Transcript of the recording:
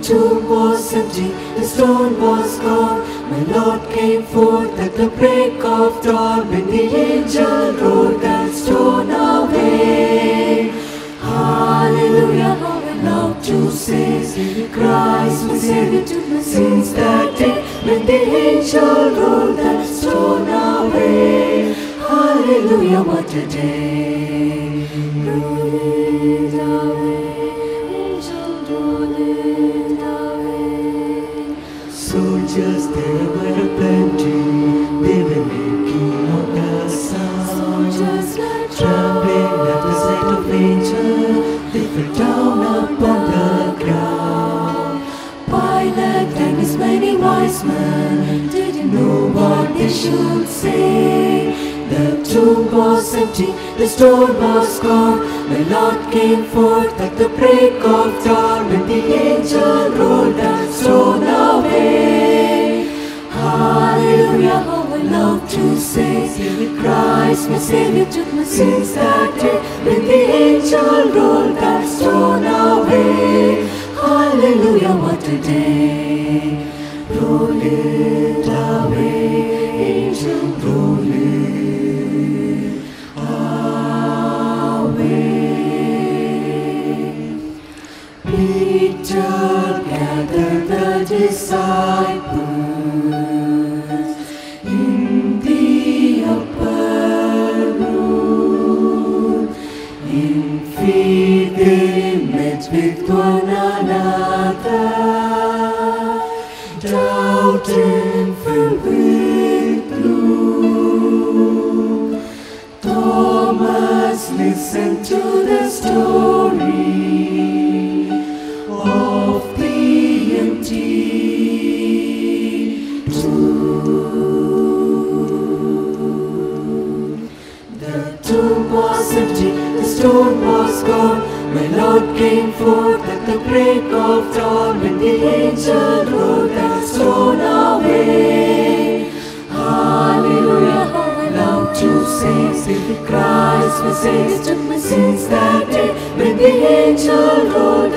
The tomb was empty, the stone was gone. My Lord came forth at the break of dawn when the angel rolled that stone away. Hallelujah, how I love to say, Christ was my sins that day when the angel rolled that stone away. Hallelujah, what a day! Soldiers there were plenty, they were making out the sound. Trembling at the sight of angel, they fell down upon the ground. Pilate and his many wise men didn't know what they should say. The tomb was empty, the stone was gone. My Lord came forth at the break of dawn when the angel rolled that stone away. To say, Christ my Savior took my sins that day when the angel rolled that stone away. Hallelujah, what a day! Roll it away, angel, roll it away. Peter gathered the disciples faith they met with one another, doubt and filled with gloom. Thomas listened to the story of the empty tomb. The tomb was empty, the stone was gone. My Lord came forth at the break of dawn when the angel rolled that stone away. Hallelujah, love to say, Christ my Savior took my sins that day when the angel rolled